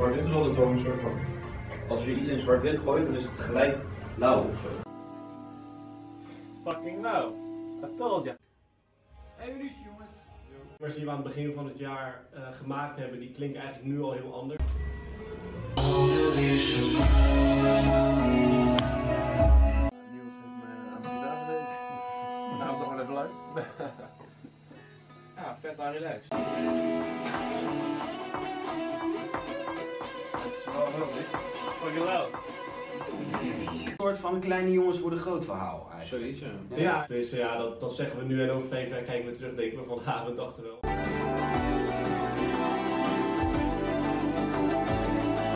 zwart-wit is altijd wel een soort van. Als je iets in zwart-wit gooit, dan is het gelijk lauw of zo. Fucking low. I told ya. Even minuutje jongens. nummers die we aan het begin van het jaar eh, gemaakt hebben, die klinken eigenlijk nu al heel anders. Niels heeft me aan de gitaar gezeten. Nou, toch wel even luisteren. ja, vet aan relaxed. Fucking. Een soort van kleine jongens worden groot verhaal eigenlijk. Zoiets, ja. Ja, dus ja, dat, dat zeggen we nu en over vijf jaar kijken we terug, denken we van, ha, we dachten wel.